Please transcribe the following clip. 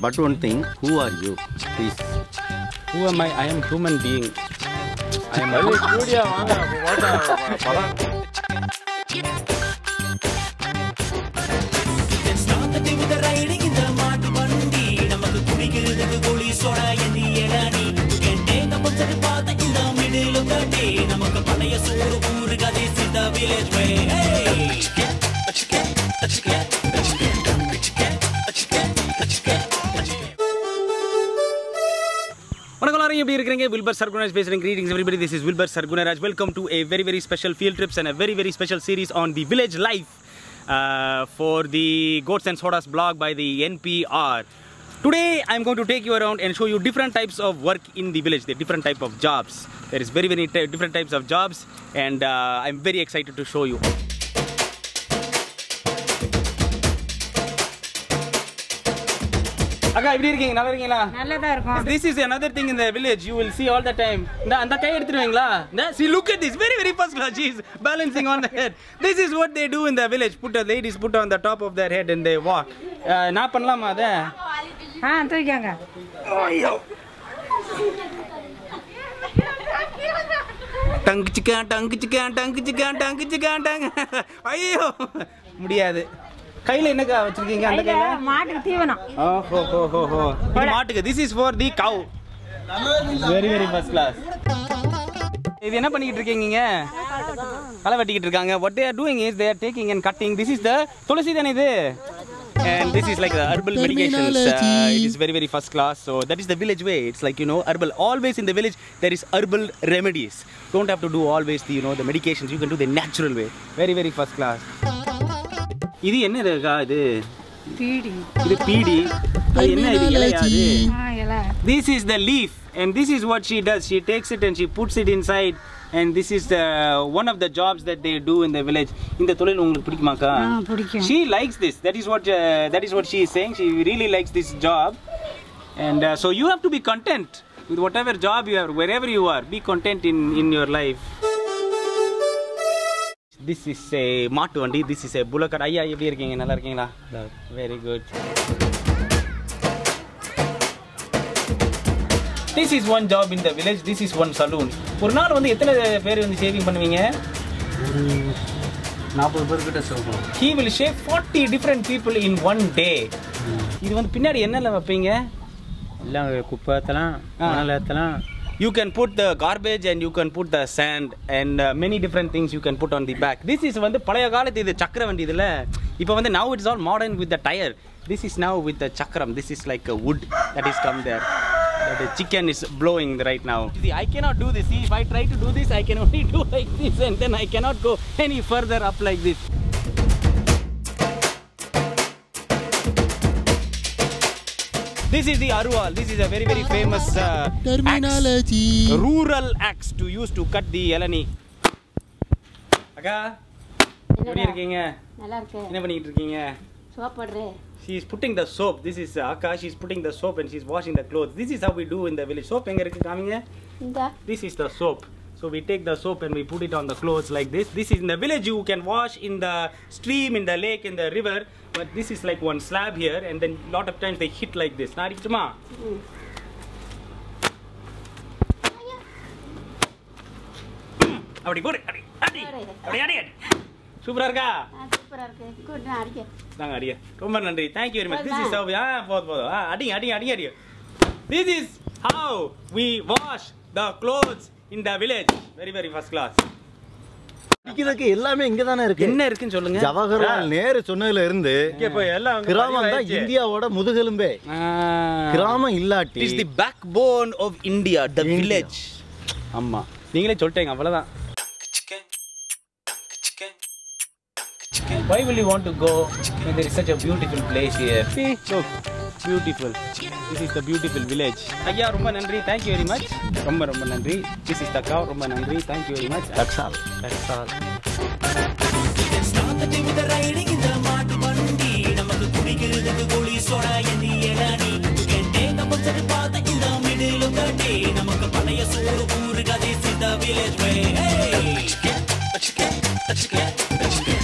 but one thing, who are you? Please. Who am I? I am human being. I am சரி studio வாங்க photo படம் வணக்கம் எல்லாரும் எப்படி இருக்கிறீங்க வில்பர் சர்குணராஜ் பேசுறேன் greetings everybody this is Wilbur Sargunaraj welcome to a very very special field trips and a very very special series on the village life uh, for the goats and sodas blog by the npr today i'm going to take you around and show you different types of work in the village the different type of jobs there is very very ty- different types of jobs and uh, i'm very excited to show you அக்கா எப்படி இருக்கீங்க நல்லா இருக்கீங்களா நல்லதா இருக்கும் this is another thing in the village you will see all the time இந்த அந்த கை எடுத்துருவீங்களா இந்த see look at this very very first class she is balancing on the head this is what they do in the village put the ladies put on the top of their head and they walk Uh, நான் பண்ணலாமா அதை ஆ தூக்கிக்கோங்க tongue chicken tongue chicken tongue chicken tongue chicken tongue ஐயோ முடியாது கையில என்னக்கா வச்சிருக்கீங்க அந்த கையில மாட்டுக்கு தீவனம் ஓஹோ ஹோ ஹோ ஹோ இது மாட்டுக்கு this is for the cow very very first class இது என்ன பண்ணிக்கிட்டு இருக்கீங்க களை வெட்டிக்கிட்டு இருக்காங்க what they are doing is they are taking and cutting this is the tulsi தானே இது and this is like the herbal medications uh, it is very very first class so that is the village way it's like you know herbal always in the village there is herbal remedies don't have to do always the you know the medications you can do the natural way very very first class இது என்ன இதுக்கா இது PT இது PT அது என்ன இது இலையா அது ஆ இலை this is the leaf and this is what she does she takes it and she puts it inside and this is the one of the jobs that they do in the village இந்த தொழில் உங்களுக்கு பிடிக்குமாக்கா பிடிக்கும் she likes this that is what uh, that is what she is saying she really likes this job and uh, so you have to be content with whatever job you are wherever you are be content in in your life this is a மாட்டு வண்டி. This is a புலக்கட் ஐயா எப்படி இருக்கீங்க? நல்லா இருக்கீங்களா? Very good this is one job in the village. This is one saloon. ஒரு நாள் வந்து எத்தனை பேர் வந்து சேவிங் பண்ணுவீங்க? நாற்பது பேர்கிட்ட சொல்லுவோம் he will shave 40 different people in one day. இது வந்து பின்னாடி என்னல வைப்பீங்க? எல்லாம் குப்பத்தெல்லாம் மணலத்தெல்லாம் you can put the garbage and you can put the sand and uh, many different things you can put on the back this is வந்து பழைய காலத்து இது சக்கர வண்டி இதுல இப்போ வந்து now it's all modern with the tire this is now with the chakram this is like a wood that is come there that the chicken is blowing right now See, i cannot do this see if i try to do this i can only do like this and then i cannot go any further up like this This is the Arwal. This is a very very famous uh, terminology. Rural axe to use to cut the elani. அக்கா எப்படி இருக்கீங்க நல்லா இருக்கு என்ன பண்ணிட்டு இருக்கீங்க சோப்படுறே she is putting the soap this is uh, akka she is putting the soap and she is washing the clothes this is how we do in the village soap எங்க இருக்கு காமிங்க இந்த this is the soap so we take the soap and we put it on the clothes like this this is in the village you can wash in the stream in the lake in the river but this is like one slab here and then lot of times they hit like this நான் அடிக்கட்டுமா அப்படி போடு அடி அடி அப்படி அடி அடி சூப்பரா இருக்கா சூப்பரா இருக்கு குட் நான் அடிக்க நாங்க அடிய ரொம்ப நன்றி thank you very much this is how ஆ போதும் போதும் ஆ அடிங்க அடிங்க அடிங்க அடிங்க this is how we wash the clothes in the village very very first class படிக்கிறதுக்கு எல்லாமே இங்க தானே இருக்கு? என்ன இருக்குன்னு சொல்லுங்க. ஜவஹர்லால் நேரு சொன்னதுல இருந்து இப்போ எல்லாம் கிராமம் தான். இந்தியாவோட முதுகெலும்பே. கிராமம் இல்லாட்டி is the backbone of India the. Village ஆமா. நீங்களே சொல்லிட்டீங்க அவ்வளவுதான். Chicken, chicken, chicken. Why will you want to go? When there is such a beautiful place here? See, look, beautiful. This is the beautiful village. ஐயா ரொம்ப நன்றி thank you very much ரொம்ப ரொம்ப நன்றி திஸ் இஸ் த கவ் ரொம்ப நன்றி thank you very much That's all. That's all A chicken, a chicken, a